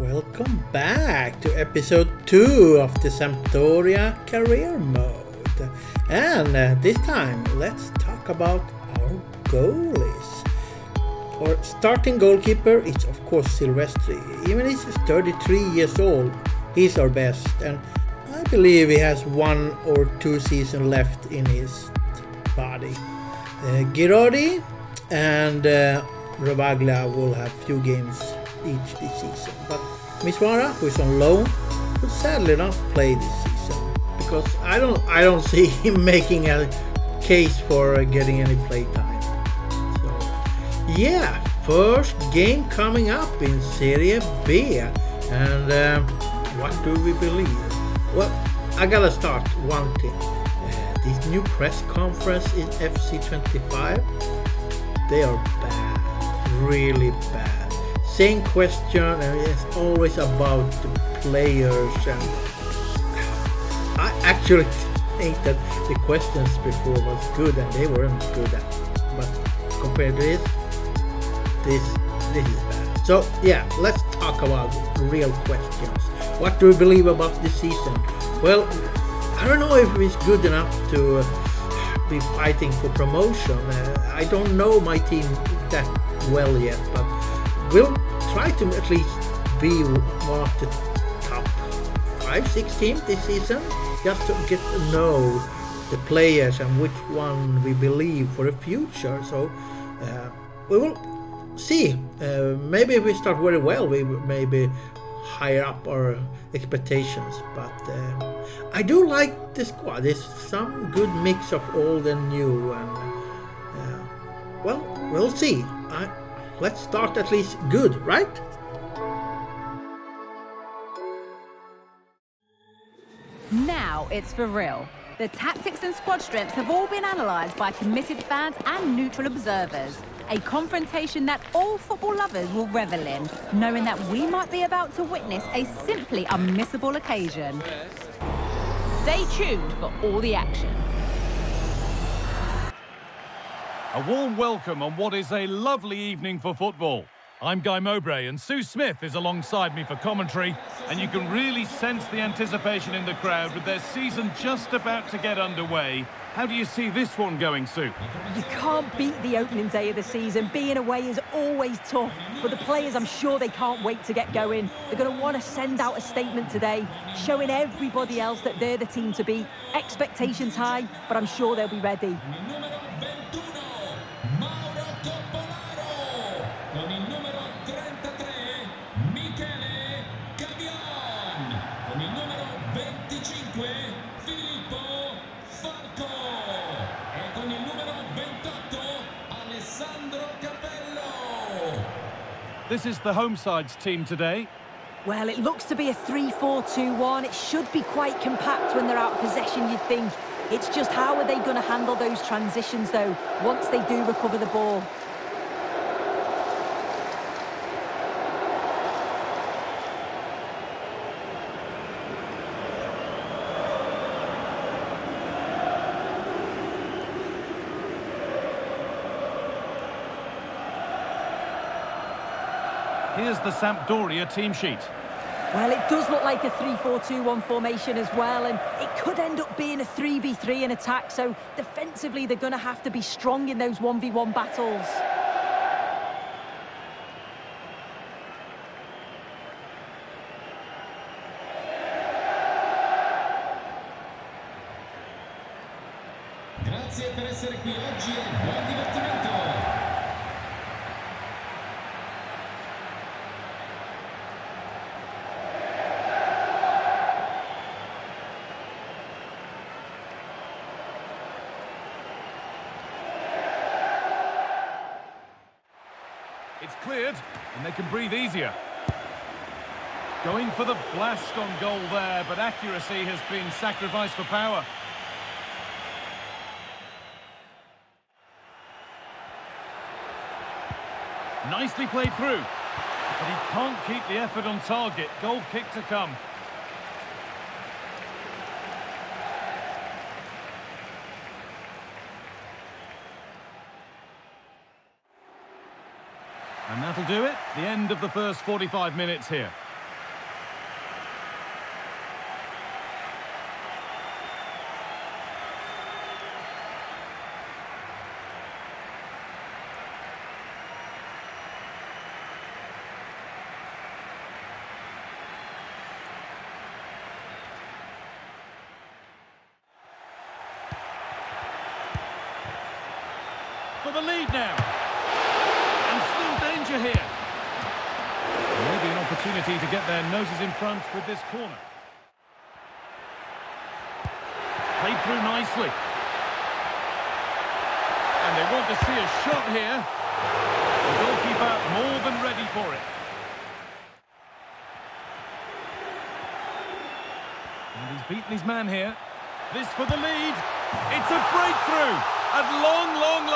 Welcome back to episode 2 of the Sampdoria career mode. And uh, this time, let's talk about our goalies. Our starting goalkeeper is, of course, Silvestri. Even if he's 33 years old, he's our best. And I believe he has one or two seasons left in his body. Uh, Girardi and uh, will have few games each this season. But Vismara, who is on loan, will sadly not play this season because I don't I don't see him making a case for uh, getting any play time. So yeah, first game coming up in Serie B, and um, what do we believe? Well, I gotta start one thing. Uh, this new press conference in FC25, they are bad, really bad same question and it's always about the players and I actually think that the questions before was good and they weren't good at but compared to this this this is bad. So yeah let's talk about real questions. What do we believe about this season? Well I don't know if it's good enough to uh, be fighting for promotion. Uh, I don't know my team that well yet we'll try to at least be one of the top five, six teams this season, just to get to know the players and which one we believe for the future. So uh, we will see. Uh, maybe if we start very well, we maybe higher up our expectations. But uh, I do like the squad. There's some good mix of old and new, and uh, well, we'll see. I, let's start at least good, right? Now it's for real. The tactics and squad strengths have all been analysed by committed fans and neutral observers. A confrontation that all football lovers will revel in, knowing that we might be about to witness a simply unmissable occasion. Stay tuned for all the action. A warm welcome on what is a lovely evening for football. I'm Guy Mowbray and Sue Smith is alongside me for commentary and you can really sense the anticipation in the crowd with their season just about to get underway. How do you see this one going, Sue? You can't beat the opening day of the season. Being away is always tough, but the players, I'm sure they can't wait to get going. They're going to want to send out a statement today, showing everybody else that they're the team to beat. Expectations high, but I'm sure they'll be ready. This is the home side's team today. Well, it looks to be a 3-4-2-1. It should be quite compact when they're out of possession, you'd think. It's just how are they going to handle those transitions, though, once they do recover the ball? the Sampdoria team sheet. Well, it does look like a 3-4-2-1 formation as well, and it could end up being a 3v3 in attack, so defensively they're going to have to be strong in those 1v1 battles. Grazie per essere qui oggi e buon divertimento! And they can breathe easier. Going for the blast on goal there, but accuracy has been sacrificed for power. Nicely played through. But he can't keep the effort on target. Goal kick to come. And that'll do it. The end of the first 45 minutes here. For the lead now. Danger here. Maybe an opportunity to get their noses in front with this corner. Played through nicely. And they want to see a shot here. The goalkeeper more than ready for it. And he's beaten his man here. This for the lead. It's a breakthrough at long, long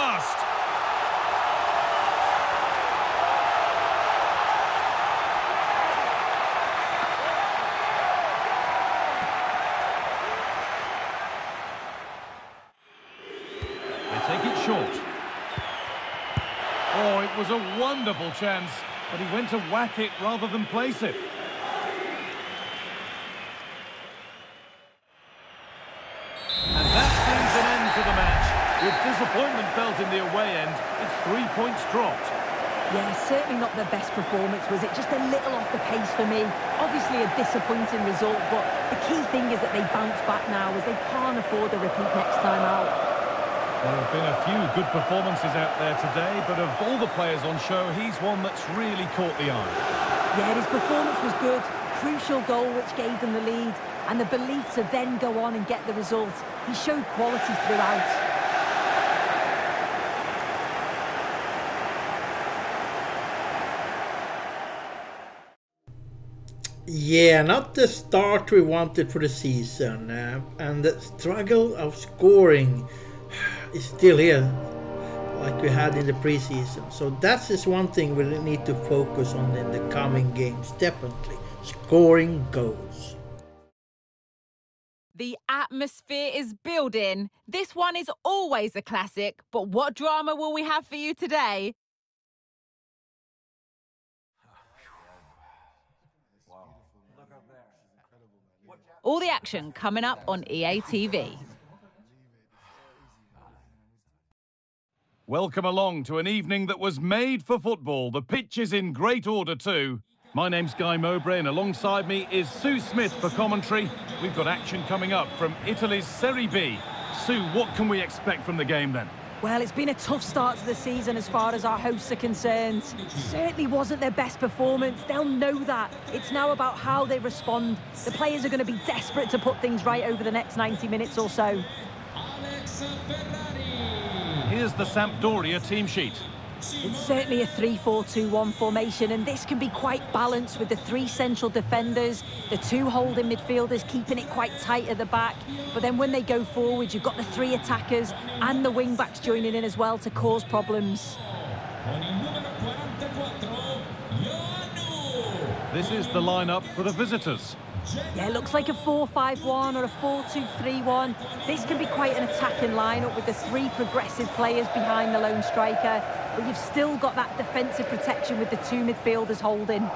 was a wonderful chance, but he went to whack it rather than place it. And that brings an end to the match. With disappointment felt in the away end, it's three points dropped. Yeah, certainly not the best performance, was it? Just a little off the pace for me. Obviously a disappointing result, but the key thing is that they bounce back now as they can't afford a repeat next time out. There have been a few good performances out there today, but of all the players on show, he's one that's really caught the eye. Yeah, his performance was good. Crucial goal which gave them the lead and the belief to then go on and get the result. He showed quality throughout. Yeah, not the start we wanted for the season, uh, and the struggle of scoring is still here, like we had in the preseason. So that is just one thing we need to focus on in the coming games, definitely. Scoring goals. The atmosphere is building. This one is always a classic, but what drama will we have for you today? All the action coming up on EA TV. Welcome along to an evening that was made for football. The pitch is in great order too. My name's Guy Mowbray and alongside me is Sue Smith for commentary. We've got action coming up from Italy's Serie B. Sue, what can we expect from the game then? Well, it's been a tough start to the season as far as our hosts are concerned. Certainly wasn't their best performance. They'll know that. It's now about how they respond. The players are going to be desperate to put things right over the next 90 minutes or so. Here's the Sampdoria team sheet. It's certainly a 3-4-2-1 formation, and this can be quite balanced with the three central defenders, the two holding midfielders keeping it quite tight at the back. But then when they go forward, you've got the three attackers and the wing-backs joining in as well to cause problems. Con il numero 44, Ioannou. This is the lineup for the visitors. Yeah, it looks like a 4-5-1 or a 4-2-3-1. This can be quite an attacking lineup with the three progressive players behind the lone striker, but you've still got that defensive protection with the two midfielders holding.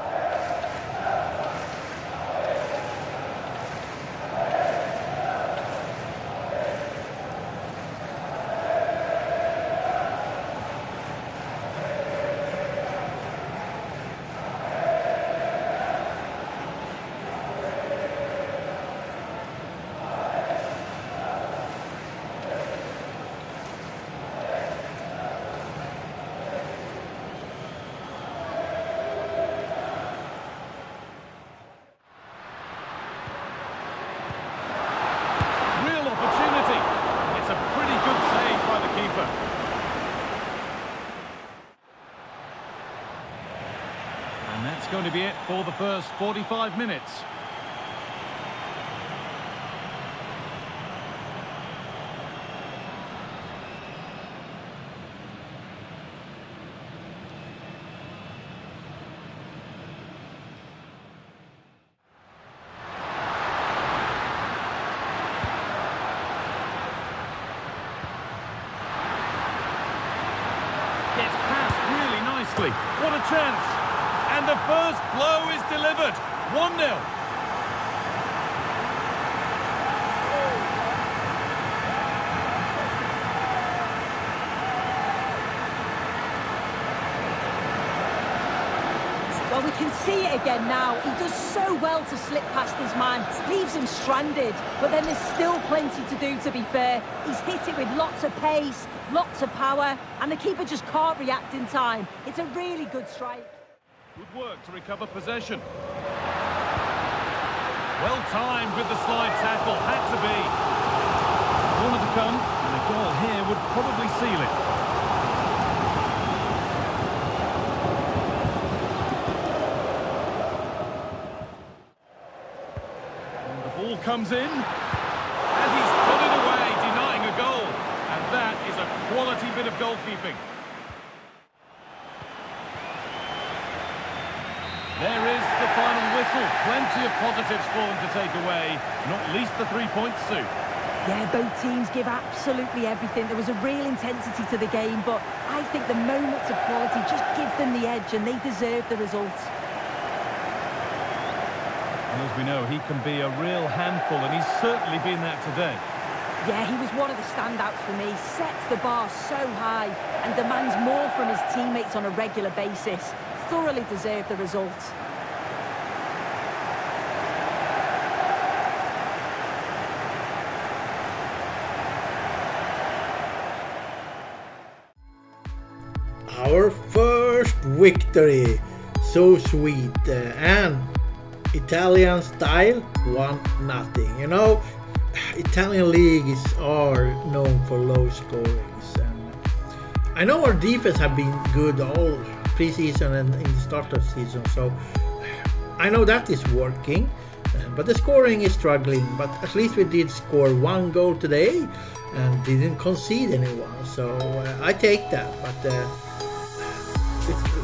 Be it for the first 45 minutes. Gets really nicely. What a chance. And the first blow is delivered. 1-0. Well, we can see it again now. He does so well to slip past his man, leaves him stranded. But then there's still plenty to do, to be fair. He's hit it with lots of pace, lots of power, and the keeper just can't react in time. It's a really good strike. Good work to recover possession. Well timed with the slide tackle. Had to be. Corner to come, and a goal here would probably seal it. And the ball comes in. And he's put it away, denying a goal. And that is a quality bit of goalkeeping. There is the Plenty of positives for them to take away, not least the three points, Sue. Yeah, both teams give absolutely everything. There was a real intensity to the game, but I think the moments of quality just give them the edge and they deserve the result. And as we know, he can be a real handful, and he's certainly been that today. Yeah, he was one of the standouts for me. Sets the bar so high and demands more from his teammates on a regular basis. Thoroughly deserved the result. Victory. So sweet. Uh, and Italian style, one nothing. You know, Italian leagues are known for low scorings. And I know our defense have been good all preseason and in the start of season. So I know that is working. Uh, But the scoring is struggling. But at least we did score one goal today and didn't concede anyone. So uh, I take that. But uh,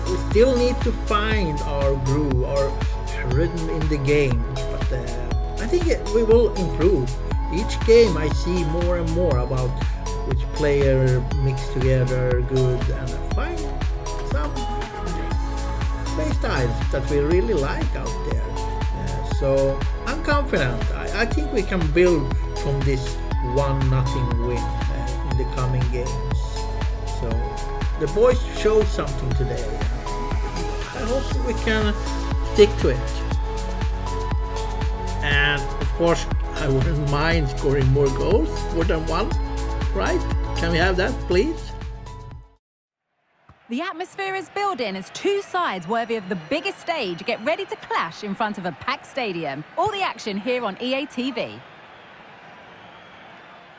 we, still need to find our groove, our rhythm in the game. But uh, I think it, we will improve. Each game I see more and more about which player mix together good and find some play styles that we really like out there. Uh, so I'm confident. I, I think we can build from this one nothing win uh, in the coming games. So the boys showed something today. I hope we can stick to it. And of course, I wouldn't mind scoring more goals, more than one, right? Can we have that, please? The atmosphere is building as two sides worthy of the biggest stage get ready to clash in front of a packed stadium. All the action here on EA TV.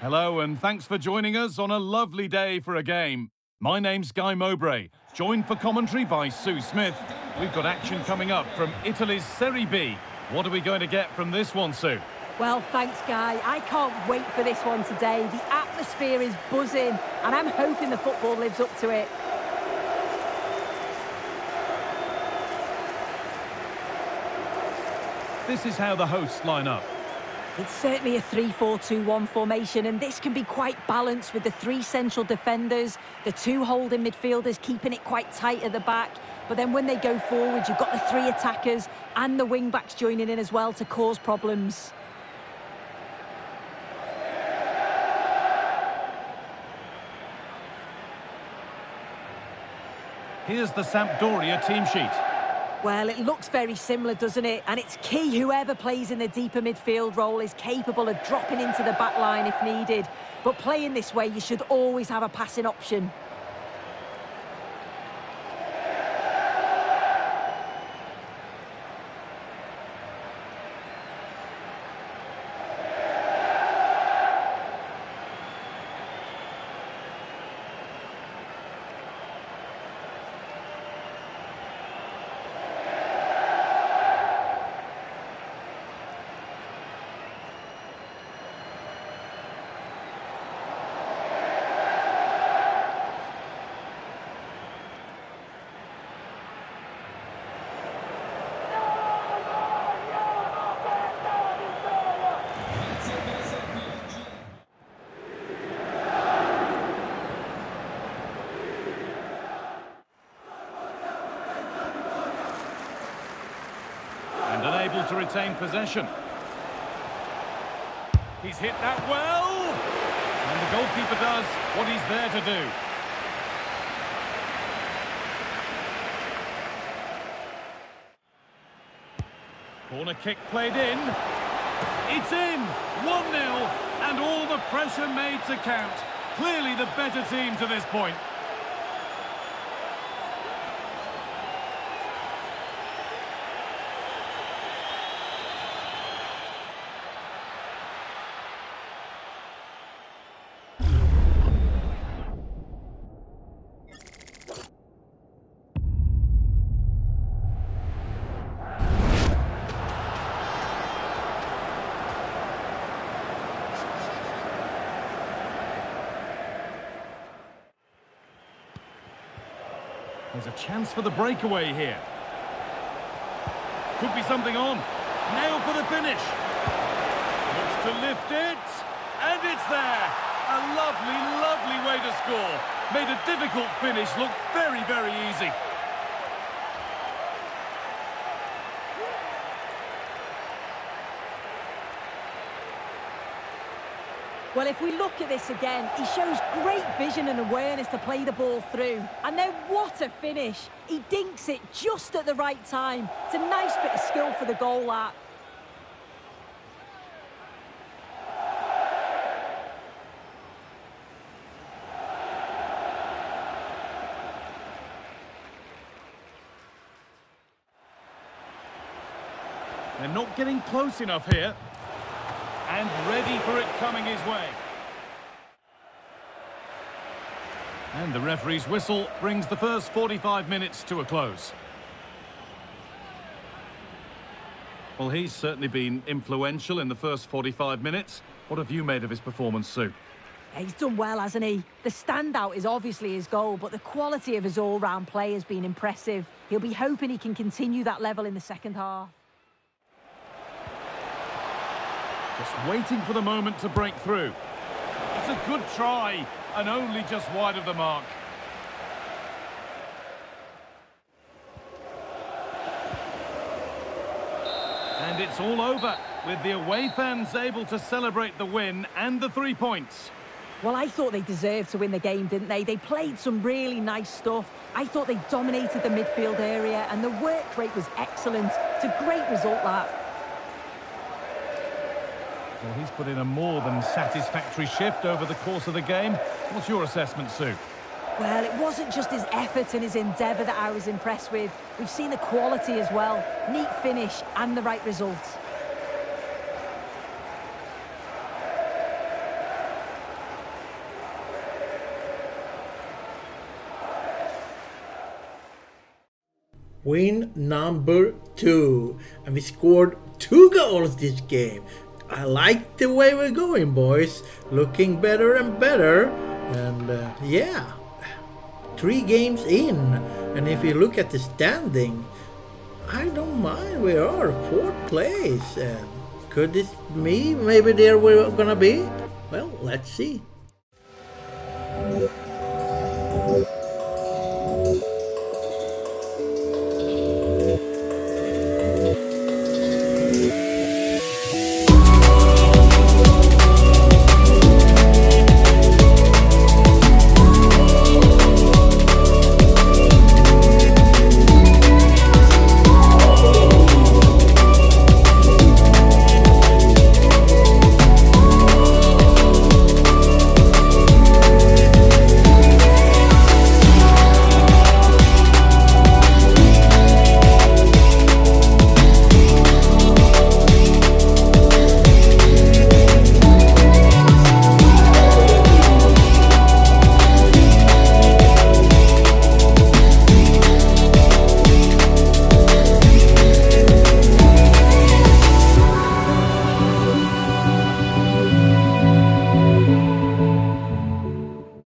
Hello, and thanks for joining us on a lovely day for a game. My name's Guy Mowbray, joined for commentary by Sue Smith. We've got action coming up from Italy's Serie B. What are we going to get from this one, Sue? Well, thanks, Guy. I can't wait for this one today. The atmosphere is buzzing, and I'm hoping the football lives up to it. This is how the hosts line up. It's certainly a 3-4-2-1 formation, and this can be quite balanced with the three central defenders, the two holding midfielders keeping it quite tight at the back. But then when they go forward, you've got the three attackers and the wing-backs joining in as well to cause problems. Here's the Sampdoria team sheet. Well, it looks very similar, doesn't it? And it's key whoever plays in the deeper midfield role is capable of dropping into the back line if needed. But playing this way, you should always have a passing option. To retain possession. He's hit that well. And the goalkeeper does what he's there to do. Corner kick played in. It's in! 1-0 and all the pressure made to count. Clearly the better team to this point. There's a chance for the breakaway here. Could be something on. Nail for the finish. Looks to lift it. And it's there. A lovely, lovely way to score. Made a difficult finish look very, very easy. Well, if we look at this again, he shows great vision and awareness to play the ball through. And then what a finish. He dinks it just at the right time. It's a nice bit of skill for the goal, that. They're not getting close enough here. And ready for it coming his way. And the referee's whistle brings the first 45 minutes to a close. Well, he's certainly been influential in the first 45 minutes. What have you made of his performance, Sue? Yeah, He's done well, hasn't he? The standout is obviously his goal, but the quality of his all-round play has been impressive. He'll be hoping he can continue that level in the second half. Just waiting for the moment to break through. It's a good try, and only just wide of the mark. And it's all over, with the away fans able to celebrate the win and the three points. Well, I thought they deserved to win the game, didn't they? They played some really nice stuff. I thought they dominated the midfield area, and the work rate was excellent. It's a great result, that. Well, he's put in a more than satisfactory shift over the course of the game. What's your assessment, Sue? Well, it wasn't just his effort and his endeavour that I was impressed with. We've seen the quality as well. Neat finish and the right result. Win number two. And we scored two goals this game. I like the way we're going, boys. Looking better and better. And uh, yeah, three games in. And if you look at the standing, I don't mind. We are fourth place. Uh, could this be? Maybe there we're gonna be. Well, let's see.